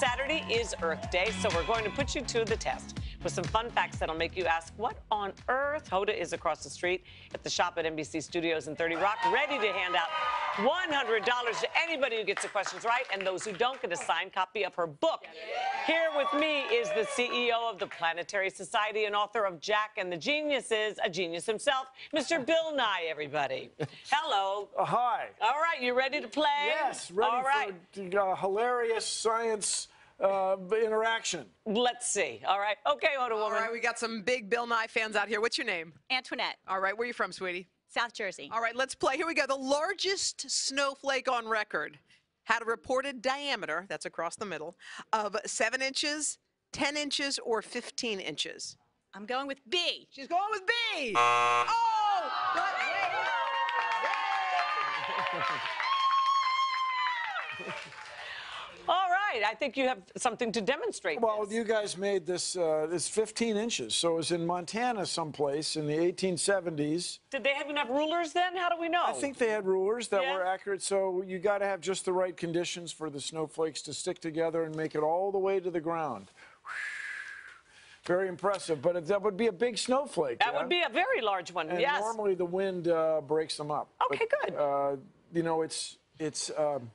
Saturday is Earth Day, so we're going to put you to the test with some fun facts that'll make you ask, what on earth? Hoda is across the street at the shop at NBC Studios in 30 Rock, ready to hand out $100 to anybody who gets the questions right, and those who don't get a signed copy of her book. Here with me is the CEO of the Planetary Society and author of Jack and the Geniuses, a genius himself, Mr. Bill Nye, everybody. Hello. Uh, hi. All right, you ready to play? Yes, ready All right. for uh, hilarious science uh, interaction. Let's see. All right. Okay, Hoda All woman. right, we got some big Bill Nye fans out here. What's your name? Antoinette, All right, where are you from, sweetie? South Jersey. All right, let's play. Here we go. The largest snowflake on record had a reported diameter, that's across the middle, of 7 inches, 10 inches, or 15 inches. I'm going with B. She's going with B. Oh! but All right. I think you have something to demonstrate. Well, this. you guys made this, uh, this 15 inches, so it was in Montana someplace in the 1870s. Did they even have rulers then? How do we know? I think they had rulers that Yeah. were accurate, so you got to have just the right conditions for the snowflakes to stick together and make it all the way to the ground. Very impressive, but it, that would be a big snowflake. that yeah? would be a very large one. And yes. normally the wind uh, breaks them up. Okay, But, good. Uh, you know, it's it's um,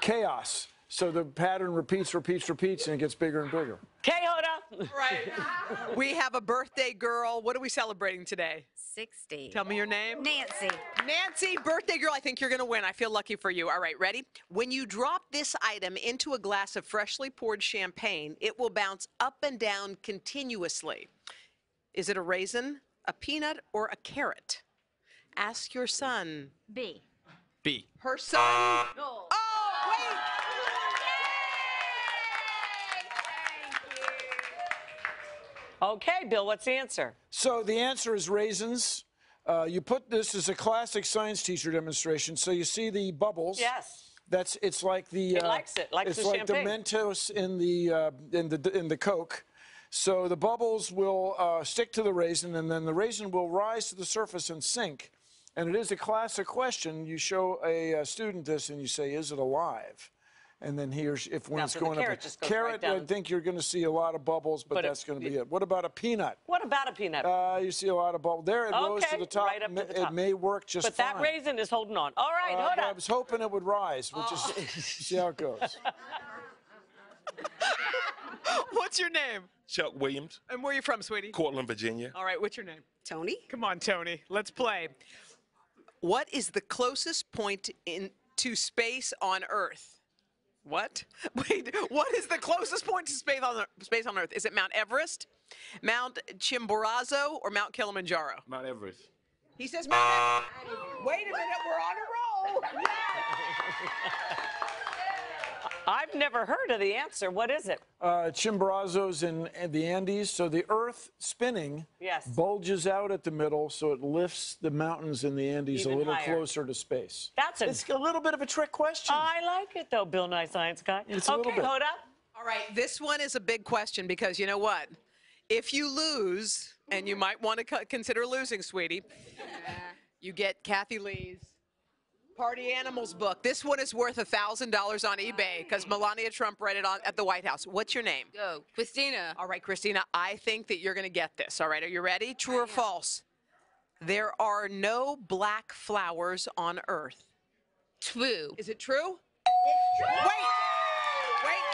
chaos. So the pattern repeats, repeats, repeats, and it gets bigger and bigger. Okay, Hoda. Right. we have a birthday girl. What are we celebrating today? 60. Tell me your name. Nancy. Nancy, birthday girl, I think you're going to win. I feel lucky for you. All right, ready? When you drop this item into a glass of freshly poured champagne, it will bounce up and down continuously. Is it a raisin, a peanut, or a carrot? Ask your son. B. B. Her son. Oh. Oh, wait. Okay, Bill, what's the answer? So the answer is raisins. Uh, you put this as a classic science teacher demonstration. So you see the bubbles. Yes. That's it's like the. It uh, likes it, likes it's the like champagne. the Mentos in the uh, in the in the Coke. So the bubbles will uh, stick to the raisin, and then the raisin will rise to the surface and sink. And it is a classic question. You show a, uh student this, and you say, "Is it alive?" And then he or she, if when it's so going carrot up, just goes carrot, right I down. think you're going to see a lot of bubbles, but, But that's going to be it. What about a peanut? What about a peanut? Uh, you see a lot of bubbles. There, it rose to the top. right up to the top. It may work just but fine. that raisin is holding on. All right, Uh, but I was hoping it would rise. We'll just see how it goes. What's your name? Chuck Williams, And where are you from, sweetie? Cortland, Virginia. All right, what's your name? Tony? Come on, Tony. Let's play. What is the closest point in to space on Earth? What? Wait, what is the closest point to space on space on Earth? Is it Mount Everest, Mount Chimborazo, or Mount Kilimanjaro? Mount Everest. He says Mount Everest. Wait a minute, we're on a roll. I've never heard of the answer. What is it? Uh, Chimborazo's in, in the Andes, so the Earth spinning Yes. bulges out at the middle, so it lifts the mountains in the Andes Even a little higher. closer to space. That's a- It's a little bit of a trick question. I like it though, Bill Nye Science Guy. It's a okay, little bit. Hoda. All right, this one is a big question because you know what? If you lose, and you might want to consider losing, sweetie, you get Kathie Lee's Party Animals book. This one is worth a $1,000 on eBay because Melania Trump read it on, at the White House. What's your name? Go. Christina. All right, Christina, I think that you're going to get this. All right, are you ready? True or false? There are no black flowers on Earth. True. Is it true? It's true. Wait, wait,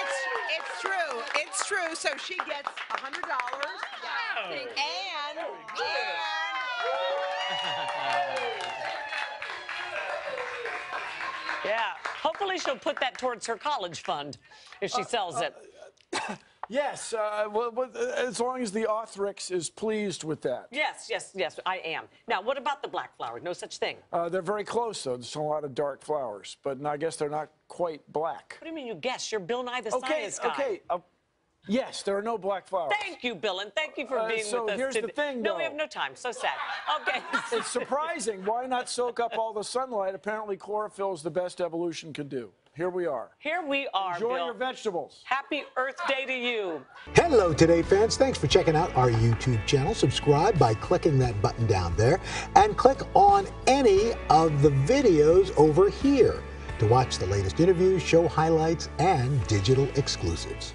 it's it's true. It's true. So she gets a hundred dollars. And and Yeah. Hopefully she'll put that towards her college fund if she sells it. yes, uh, well, uh, as long as the Authorix is pleased with that. Yes, yes, yes, I am. Now, what about the black flower? No such thing. Uh, they're very close, though. There's a lot of dark flowers, but I guess they're not quite black. What do you mean you guess? You're Bill Nye the Okay, Science Guy. okay. Uh, yes, there are no black flowers. Thank you, Bill, and thank you for Uh, being so with us here's the today. thing, no, we have no time. So sad. Okay. It's surprising. Why not soak up all the sunlight? Apparently, chlorophyll is the best evolution can do. Here we are. Here we are, Enjoy Bill. your vegetables. Happy Earth Day to you. Hello, Today fans. Thanks for checking out our YouTube channel. Subscribe by clicking that button down there and click on any of the videos over here. to watch the latest interviews, show highlights, and digital exclusives.